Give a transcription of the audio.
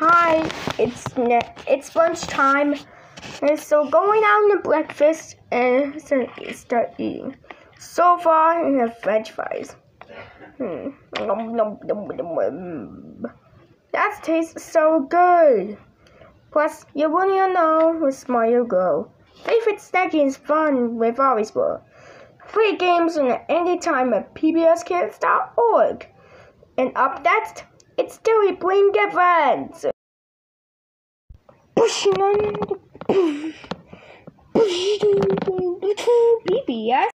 Hi, it's it's lunchtime, and so going out to breakfast and start eating. So far, I have French fries. Hmm. That tastes so good. Plus, you wouldn't know with Mario Go. Favorite snacking is fun with Ari's World. Free games on any time at pbskids.org. And up next, it's Dewey Bring Your Friends. PBS